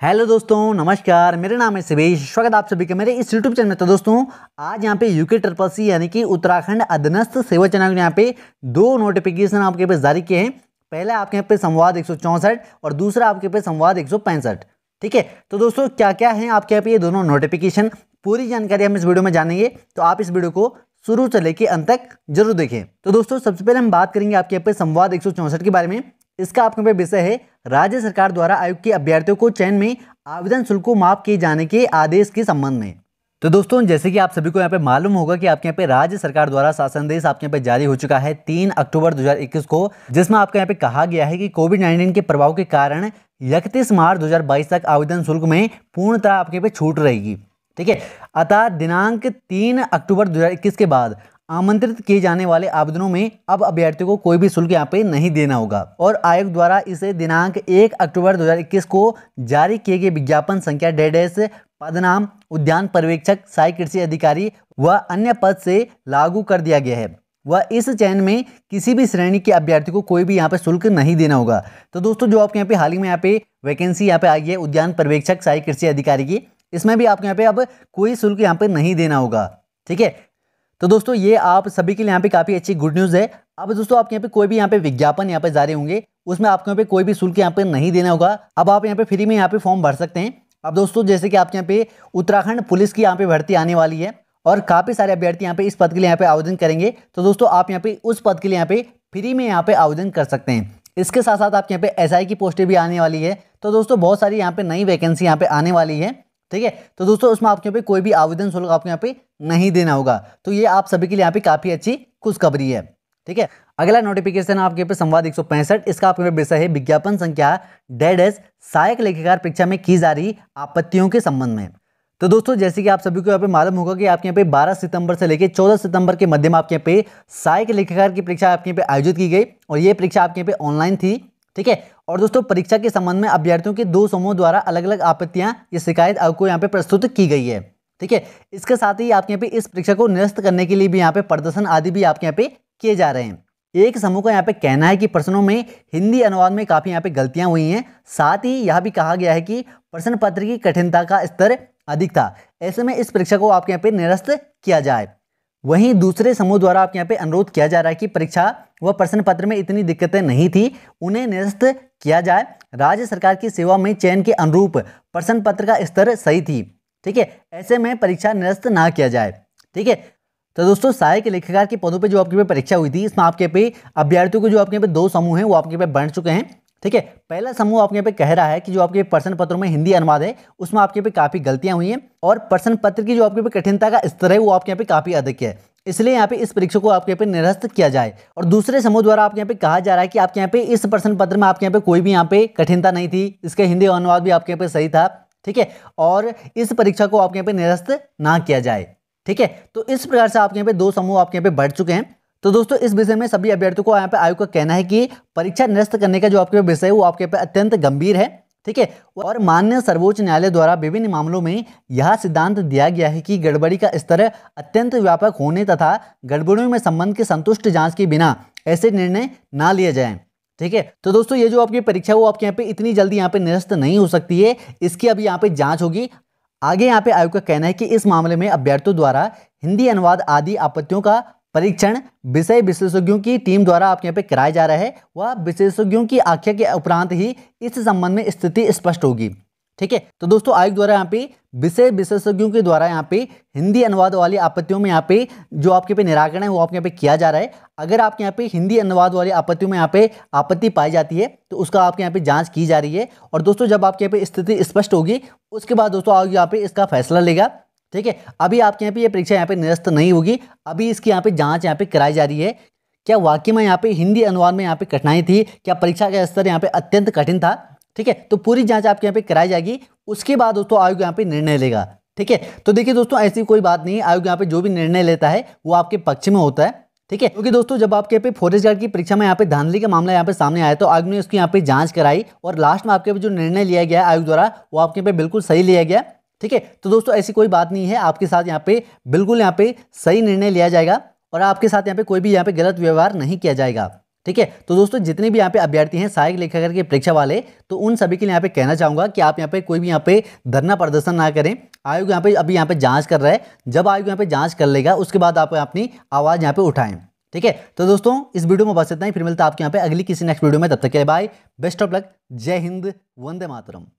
Hello दोस्तों, नमस्कार। मेरा नाम है शिवेश स्वागत आप सभी का मेरे इस यूट्यूब चैनल में। तो दोस्तों, आज यहाँ पे यूके ट्रिपल सी यानी कि उत्तराखंड अधीनस्थ सेवा चैनल ने यहाँ पे दो नोटिफिकेशन आपके पास जारी किए हैं। पहला आपके यहाँ पे संवाद एक और दूसरा आपके पे संवाद एक सौ पैंसठ। ठीक है? तो दोस्तों क्या क्या है आपके यहाँ पे ये दोनों नोटिफिकेशन पूरी जानकारी हम इस वीडियो में जानेंगे। तो आप इस वीडियो को शुरू से लेके अंत तक ज़रूर देखें। तो दोस्तों, सबसे पहले हम बात करेंगे आपके यहाँ पे संवाद एक के बारे में। इसका आपके पे विषय है राज्य सरकार द्वारा आयोग के अभ्यर्थियों को चयन में आवेदन शुल्क को माफ़ किए जाने के आदेश के संबंध में। तो दोस्तों, जैसे कि आप सभी को यहाँ पे मालूम होगा कि आपके यहाँ पे राज्य सरकार द्वारा शासन देश आपके यहाँ पे जारी हो चुका है तीन अक्टूबर 2021 को, जिसमें आपके यहाँ पे कहा गया है कि कोविड 19 के प्रभाव के कारण इकतीस मार्च 2022 तक आवेदन शुल्क में पूर्णतः आपके यहाँ पे छूट रहेगी। ठीक है, अतः दिनांक तीन अक्टूबर दो हज़ार इक्कीस के बाद आमंत्रित किए जाने वाले आवेदनों में अब अभ्यर्थियों को कोई भी शुल्क यहाँ पे नहीं देना होगा। और आयोग द्वारा इसे दिनांक 1 अक्टूबर 2021 को जारी किए गए विज्ञापन संख्या डेड पदनाम उद्यान पर्यवेक्षक, सहायक कृषि अधिकारी व अन्य पद से लागू कर दिया गया है। वह इस चयन में किसी भी श्रेणी के अभ्यर्थी को कोई भी यहाँ पे शुल्क नहीं देना होगा। तो दोस्तों, जो आपके यहाँ पे हाल ही में यहाँ पे वैकेंसी यहाँ पे आई है, उद्यान पर्यवेक्षक, सहायक कृषि अधिकारी की, इसमें भी आपके यहाँ पे अब कोई शुल्क यहाँ पे नहीं देना होगा। ठीक है? तो दोस्तों ये आप सभी के लिए यहाँ पे काफ़ी अच्छी गुड न्यूज़ है अब दोस्तों आपके यहाँ पे कोई भी यहाँ पे विज्ञापन यहाँ पे जारी होंगे उसमें आपके यहाँ पे कोई भी शुल्क यहाँ पे नहीं देना होगा अब आप यहाँ पे फ्री में यहाँ पे फॉर्म भर सकते हैं अब दोस्तों जैसे कि आपके यहाँ पे उत्तराखंड पुलिस की यहाँ पे भर्ती आने वाली है और काफ़ी सारे अभ्यर्थी यहाँ पे इस पद के लिए यहाँ पे आवेदन करेंगे तो दोस्तों आप यहाँ पे उस पद के लिए यहाँ पे फ्री में यहाँ पे आवेदन कर सकते हैं इसके साथ साथ आपके यहाँ पे एसआई की पोस्टें भी आने वाली है तो दोस्तों बहुत सारी यहाँ पे नई वैकेंसी यहाँ पे आने वाली है ठीक है तो दोस्तों उसमें आपके यहाँ पे कोई भी आवेदन शुल्क आपके यहाँ पे नहीं देना होगा तो ये आप सभी के लिए यहाँ पे काफ़ी अच्छी खुशखबरी है ठीक है अगला नोटिफिकेशन आपके पे संवाद एक सौ पैंसठ इसका आपके विषय है विज्ञापन संख्या डेड एस सहायक लेखकार परीक्षा में की जा रही आपत्तियों के संबंध में तो दोस्तों जैसे कि आप सभी को यहाँ पे मालूम होगा कि आपके यहाँ पे 12 सितंबर से लेकर 14 सितंबर के मध्य में आपके यहाँ पे सहायक लेखकार की परीक्षा आपके यहाँ पे आयोजित की गई और ये परीक्षा आपके यहाँ पे ऑनलाइन थी ठीक है और दोस्तों, परीक्षा के संबंध में अभ्यर्थियों के दो समूह द्वारा अलग अलग आपत्तियाँ या शिकायत आपको यहाँ पे प्रस्तुत की गई है। ठीक है? इसके साथ ही आपके यहाँ पे इस परीक्षा को निरस्त करने के लिए भी यहाँ पे प्रदर्शन आदि भी आपके यहाँ पे किए जा रहे हैं। एक समूह का यहाँ पे कहना है कि प्रश्नों में हिंदी अनुवाद में काफ़ी यहाँ पे गलतियाँ हुई हैं। साथ ही यह भी कहा गया है कि प्रश्न पत्र की कठिनता का स्तर अधिक था। ऐसे में इस परीक्षा को आपके यहाँ पे निरस्त किया जाए। वहीं दूसरे समूह द्वारा आपके यहाँ पे अनुरोध किया जा रहा है कि परीक्षा व प्रश्न पत्र में इतनी दिक्कतें नहीं थी, उन्हें निरस्त किया जाए। राज्य सरकार की सेवा में चयन के अनुरूप प्रश्न पत्र का स्तर सही थी, ठीक है? ऐसे में परीक्षा निरस्त ना किया जाए, ठीक है? तो दोस्तों, सहायक लेखकार के पदों पे जो आपके पे परीक्षा हुई थी, इसमें आपके पे अभ्यर्थियों को जो आपके पे दो समूह हैं, वो आपके पे बढ़ चुके हैं। ठीक है पहला समूह आपके यहाँ पे कह रहा है कि जो आपके प्रश्न पत्रों में हिंदी अनुवाद है उसमें आपके पे काफ़ी गलतियाँ हुई हैं और प्रश्न पत्र की जो आपके पे कठिनता का स्तर है वो आपके यहाँ पे काफ़ी अधिक है इसलिए यहाँ पे इस परीक्षा को आपके यहाँ पे निरस्त किया जाए और दूसरे समूह द्वारा आपके यहाँ पे कहा जा रहा है कि आपके यहाँ पे इस प्रश्न पत्र में आपके यहाँ पे कोई भी यहाँ पे कठिनता नहीं थी इसका हिंदी अनुवाद भी आपके यहाँ पे सही था ठीक है और इस परीक्षा को आपके यहाँ पे निरस्त ना किया जाए ठीक है तो इस प्रकार से आपके यहाँ पे दो समूह आपके यहाँ पे बढ़ चुके हैं तो दोस्तों, इस विषय में सभी अभ्यर्थियों को यहाँ पे आयोग का कहना है कि परीक्षा निरस्त करने का जो आपके विषय है, वो आपके पे अत्यंत गंभीर है, ठीक है? और मान्य सर्वोच्च न्यायालय द्वारा विभिन्न मामलों में यह सिद्धांत दिया गया है कि गड़बड़ी का स्तर अत्यंत व्यापक होने तथा गड़बड़ियों में संबंध के संतुष्ट जाँच के बिना ऐसे निर्णय ना लिए जाएँ, ठीक है? तो दोस्तों, ये जो आपकी परीक्षा वो आपके यहाँ पे इतनी जल्दी यहाँ पे निरस्त नहीं हो सकती है। इसकी अभी यहाँ पे जाँच होगी। आगे यहाँ पे आयोग का कहना है कि इस मामले में अभ्यर्थियों द्वारा हिंदी अनुवाद आदि आपत्तियों का परीक्षण विषय विशेषज्ञों की टीम द्वारा आपके यहाँ पे कराया जा रहा है। वह विशेषज्ञों की आख्या के उपरांत ही इस संबंध में स्थिति स्पष्ट होगी। ठीक है? तो दोस्तों, आयोग द्वारा यहाँ पे, विषय विशेषज्ञों के द्वारा यहाँ पे, हिंदी अनुवाद वाली आपत्तियों में यहाँ पे, जो आपके पे निराकरण है, वो आपके यहाँ पे किया जा रहा है। अगर आपके यहाँ पे हिंदी अनुवाद वाली आपत्तियों में यहाँ पे आपत्ति पाई जाती है तो उसका आपके यहाँ पे जाँच की जा रही है। और दोस्तों, जब आपके यहाँ पे स्थिति स्पष्ट होगी, उसके बाद दोस्तों, आयोग यहाँ पे इसका फैसला लेगा। ठीक है अभी आपके यहाँ पे ये परीक्षा यहाँ पे निरस्त नहीं होगी अभी इसकी यहाँ पे जाँच यहाँ पे कराई जा रही है क्या वाकई में यहाँ पे हिंदी अनुवाद में यहाँ पे कठिनाई थी क्या परीक्षा का स्तर यहाँ पे अत्यंत कठिन था ठीक है तो पूरी जाँच आपके यहाँ पे कराई जाएगी उसके बाद दोस्तों आयोग यहाँ पे निर्णय लेगा ठीक है तो देखिए दोस्तों ऐसी कोई बात नहीं आयोग यहाँ पे जो भी निर्णय लेता है वो आपके पक्ष में होता है ठीक है क्योंकि दोस्तों जब आपके यहाँ पे फॉरेस्ट गार्ड की परीक्षा में यहाँ पे धांधली का मामला यहाँ पे सामने आया तो आयोग ने उसकी यहाँ पे जाँच कराई और लास्ट में आपके पे जो निर्णय लिया गया आयोग द्वारा वो आपके यहाँ पे बिल्कुल सही लिया गया ठीक है तो दोस्तों ऐसी कोई बात नहीं है आपके साथ यहाँ पे बिल्कुल यहाँ पे सही निर्णय लिया जाएगा और आपके साथ यहाँ पे कोई भी यहाँ पे गलत व्यवहार नहीं किया जाएगा ठीक है तो दोस्तों जितने भी यहाँ पे अभ्यर्थी हैं सहायक लेखाकार के परीक्षा वाले तो उन सभी के लिए यहाँ पे कहना चाहूँगा कि आप यहाँ पे कोई भी यहाँ पे धरना प्रदर्शन ना करें आयोग यहाँ पे अभी यहाँ पे जाँच कर रहा है जब आयोग यहाँ पे जाँच कर लेगा उसके बाद आप अपनी आवाज़ यहाँ पे उठाएँ ठीक है तो दोस्तों इस वीडियो में बस इतना ही फिर मिलता है आपके यहाँ पे अगली किसी नेक्स्ट वीडियो में तब तक के बाय बेस्ट ऑफ़ लक जय हिंद वंदे मातरम